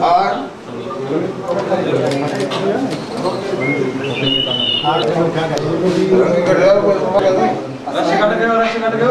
ہاں ہاں رش کٹ گیا رش کٹ گیا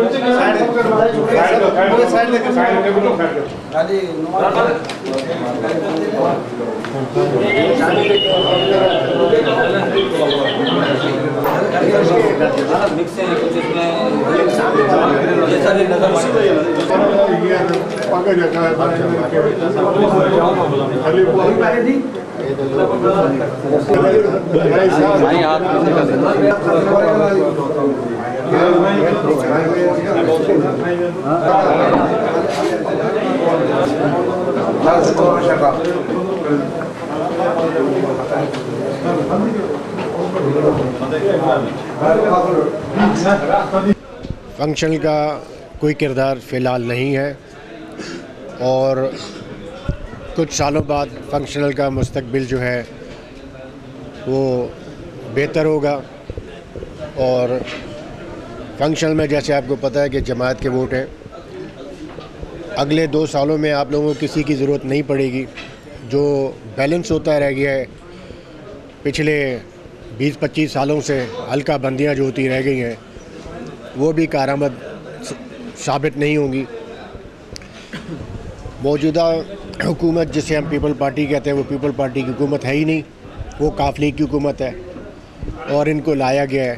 نہیں آپ کسی کا دیکھا فنکشن کا کوئی کردار فی الحال نہیں ہے اور کچھ سالوں بعد فنکشنل کا مستقبل جو ہے وہ بہتر ہوگا اور فنکشنل میں جیسے آپ کو پتہ ہے کہ جماعت کے ووٹ ہیں۔ اگلے دو سالوں میں آپ لوگوں کو کسی کی ضرورت نہیں پڑے گی۔ جو بیلنس ہوتا رہ گیا ہے، پچھلے بیس پچیس سالوں سے ہلکا بندیاں جو ہوتی رہ گئی ہیں، وہ بھی کارآمد ثابت نہیں ہوں گی۔ موجودہ حکومت جسے ہم پیپل پارٹی کہتے ہیں، وہ پیپل پارٹی کی حکومت ہے ہی نہیں۔ وہ کافلی کی حکومت ہے اور ان کو لایا گیا ہے۔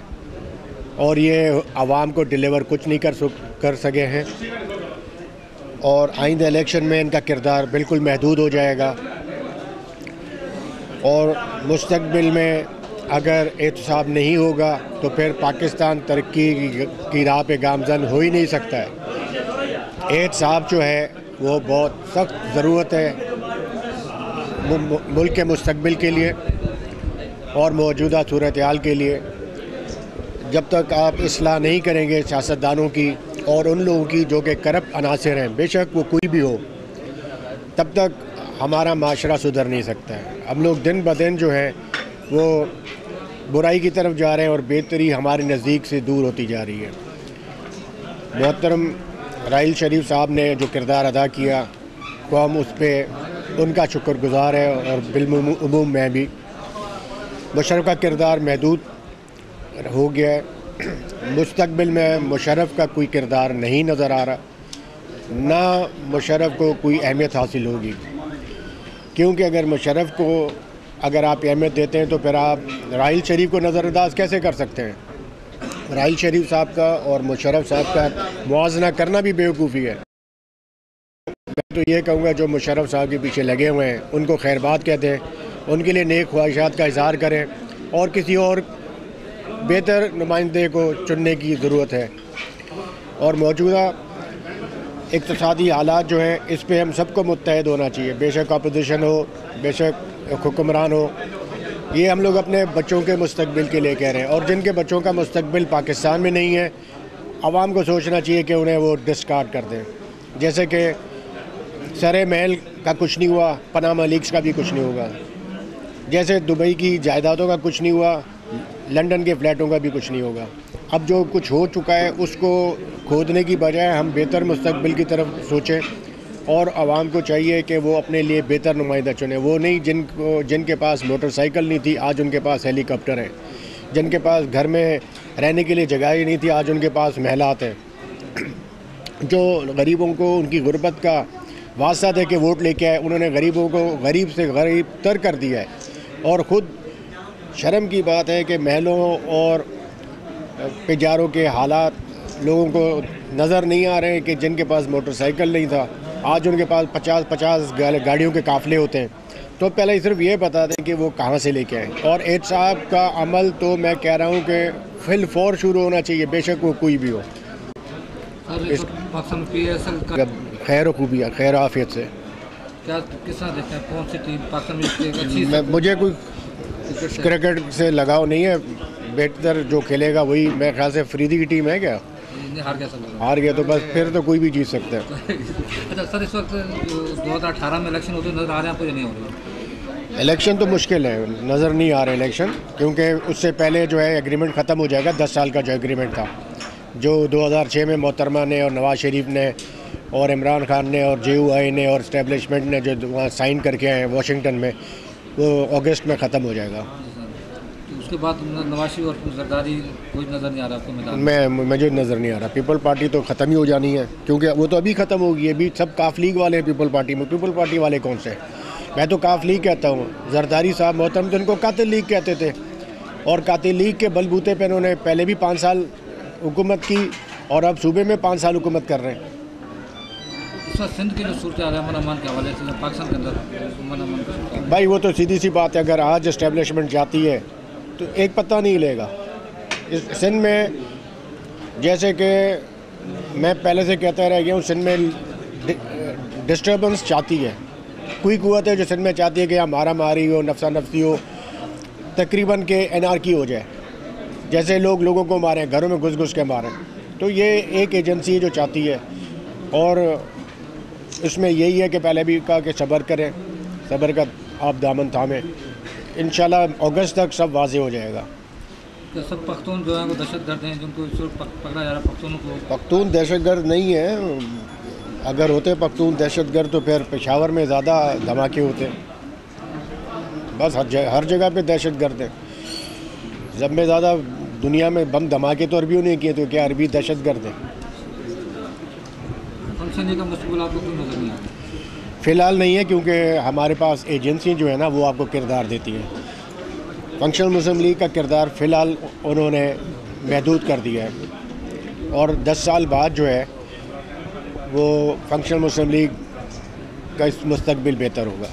اور یہ عوام کو ڈیلیور کچھ نہیں کر کر سکے ہیں۔ اور آئندہ الیکشن میں ان کا کردار بالکل محدود ہو جائے گا۔ اور مستقبل میں اگر احتساب نہیں ہوگا تو پھر پاکستان ترقی کی راہ پہ گامزن ہو ہی نہیں سکتا ہے۔ احتساب جو ہے وہ بہت سخت ضرورت ہے ملک کے مستقبل کے لیے اور موجودہ صورتحال کے لیے۔ جب تک آپ اصلاح نہیں کریں گے سیاستدانوں کی اور ان لوگوں کی جو کہ کرپٹ عناصر ہیں، بے شک وہ کوئی بھی ہو، تب تک ہمارا معاشرہ سدھر نہیں سکتا ہے۔ ہم لوگ دن بدن جو ہیں، وہ برائی کی طرف جا رہے ہیں اور بہتری ہمارے نزدیک سے دور ہوتی جا رہی ہے۔ محترم رائل شریف صاحب نے جو کردار ادا کیا قوم اس پہ ان کا شکر گزار ہے اور بالعموم میں بھی۔ مشرف کا کردار محدود ہو گیا ہے، مستقبل میں مشرف کا کوئی کردار نہیں نظر آ رہا، نہ مشرف کو کوئی اہمیت حاصل ہوگی۔ کیونکہ اگر مشرف کو، اگر آپ اہمیت دیتے ہیں تو پھر آپ راہیل شریف کو نظر انداز کیسے کر سکتے ہیں؟ راہیل شریف صاحب کا اور مشرف صاحب کا موازنہ کرنا بھی بیوقوفی ہے۔ میں تو یہ کہوں گا، جو مشرف صاحب کے پیچھے لگے ہوئے ہیں، ان کو خیر بات کہتے ہیں، ان کے لیے نیک خواہشات کا اظہار کریں اور کسی اور بہتر نمائندے کو چننے کی ضرورت ہے۔ اور موجودہ اقتصادی حالات جو ہیں، اس پہ ہم سب کو متحد ہونا چاہیے۔ بے شک اپوزیشن ہو، بے شک حکمران ہو۔ یہ ہم لوگ اپنے بچوں کے مستقبل کے لیے کہہ رہے ہیں۔ اور جن کے بچوں کا مستقبل پاکستان میں نہیں ہے، عوام کو سوچنا چاہیے کہ انہیں وہ ڈسکارڈ کر دیں۔ جیسے کہ سر محل کا کچھ نہیں ہوا، پناہ لیکس کا بھی کچھ نہیں ہوگا۔ جیسے دبئی کی جائیدادوں کا کچھ نہیں ہوا لنڈن کے فلیٹوں کا بھی کچھ نہیں ہوگا۔ اب جو کچھ ہو چکا ہے، اس کو کھودنے کی بجائے ہم بہتر مستقبل کی طرف سوچیں۔ اور عوام کو چاہیے کہ وہ اپنے لیے بہتر نمائندہ چنیں وہ نہیں جن کو، جن کے پاس موٹر سائیکل نہیں تھی، آج ان کے پاس ہیلی کاپٹر ہیں۔ جن کے پاس گھر میں رہنے کے لیے جگہ ہی نہیں تھی، آج ان کے پاس محلات ہیں۔ جو غریبوں کو ان کی غربت کا واسطہ دے کے ووٹ لے کے آئے، انہوں نے غریبوں کو، غریب سے غریب تر کر دیا ہے۔ اور خود شرم کی بات ہے کہ محلوں اور پجاروں کے حالات لوگوں کو نظر نہیں آ رہے ہیں کہ جن کے پاس موٹر سائیکل نہیں تھا۔ آج ان کے پاس پچاس پچاس گاڑیوں کے قافلے ہوتے ہیں۔ تو پہلے صرف یہ بتا دیں کہ وہ کہاں سے لے کے آئے۔ اور ایڈ صاحب کا عمل تو میں کہہ رہا ہوں کہ فل فور شروع ہونا چاہیے بے شک وہ کوئی بھی ہو۔ خیر و خوبی خیر و آفیت سے۔ مجھے کوئی کرکٹ سے لگاؤ نہیں ہے بہتر جو کھیلے گا وہی میں خیال سے فریدی کی ٹیم ہے کیا؟ ہار گیا تو بس پھر تو کوئی بھی جیت سکتا ہے۔ اچھا سر اس وقت دو ہزار اٹھارہ میں الیکشن ہوتے نظر آ رہے ہیں آپ کو نہیں ہو رہے الیکشن تو مشکل ہے نظر نہیں آ رہا الیکشن کیونکہ اس سے پہلے جو ہے ایگریمنٹ ختم ہو جائے گا دس سال کا جو ایگریمنٹ تھا۔ جو دو ہزار چھ میں محترمہ نے اور نواز شریف نے اور عمران خان نے اور جے یو آئی نے اور اسٹیبلشمنٹ نے جو وہاں سائن کر کے آئے ہیں واشنگٹن میں وہ اگست میں ختم ہو جائے گا۔ اس کے بعد نواز شریف اور زرداری کوئی نظر نہیں آ رہا آپ کو میدان میں؟ مجھے نظر نہیں آ رہا۔ پیپل پارٹی تو ختم ہی ہو جانی ہے۔ کیونکہ وہ تو ابھی ختم ہوگی ابھی سب کاف لیگ والے ہیں پیپل پارٹی میں۔ پیپل پارٹی والے کون سے؟ میں تو کاف لیگ کہتا ہوں۔ زرداری صاحب محترم تو ان کو قاتل لیگ کہتے تھے۔ اور قاتل لیگ کے بل بوتے پہ انہوں نے پہلے بھی پانچ سال حکومت کی اور اب صوبے میں پانچ سال حکومت کر رہے ہیں۔ سندھ کی جو صورت حال ہے امن امان کے حوالے سے؟ پاکستان کے اندر امن امان بھائی، وہ تو سیدھی سی بات ہے، اگر آج اسٹیبلشمنٹ جاتی ہے، تو ایک پتہ نہیں لے گا۔ اس سندھ میں جیسے کہ میں پہلے سے کہتا رہ گیا ہوں، سندھ میں ڈسٹربنس چاہتی ہے۔ کوئی قوت ہے جو سندھ میں چاہتی ہے کہ ہمارا ماری ہو نفسہ نفسی ہو، تقریباً کہ این آر کی ہو جائے۔ جیسے لوگ لوگوں کو ماریں گھروں میں گھس گھس کے ماریں تو یہ ایک ایجنسی جو چاہتی ہے۔ اور اس میں یہی ہے کہ پہلے بھی کہا کہ صبر کریں صبر کا آپ دامن تھامیں۔ انشاءاللہ اگست تک سب واضح ہو جائے گا۔ سب پختون جو ہیں وہ دہشت گرد ہیں جن کو اس وقت پکڑا جا رہا پختونوں کو۔ پختون دہشت گرد نہیں ہے۔ اگر ہوتے پختون دہشت گرد تو پھر پشاور میں زیادہ دھماکے ہوتے۔ بس ہر جگہ ہر جگہ پہ دہشت گرد ہیں۔ جب میں زیادہ دنیا میں بم دھماکے تو عربیوں نے کیے تو کیا عربی دہشت گرد ہیں؟ فنکشن کا مشغول آپ کو کوئی نظر نہیں آ رہا فی الحال نہیں ہے کیونکہ ہمارے پاس ایجنسی جو ہے نا وہ آپ کو کردار دیتی ہیں۔ فنکشنل مسلم لیگ کا کردار فی الحال انہوں نے محدود کر دیا ہے۔ اور دس سال بعد جو ہے وہ فنکشنل مسلم لیگ کا اس مستقبل بہتر ہوگا۔